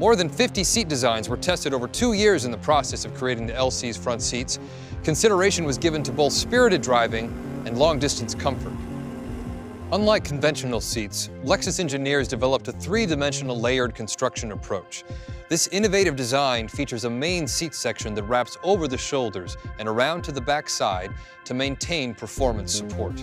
More than 50 seat designs were tested over two years in the process of creating the LC's front seats. Consideration was given to both spirited driving and long-distance comfort. Unlike conventional seats, Lexus engineers developed a three-dimensional layered construction approach. This innovative design features a main seat section that wraps over the shoulders and around to the back side to maintain performance support.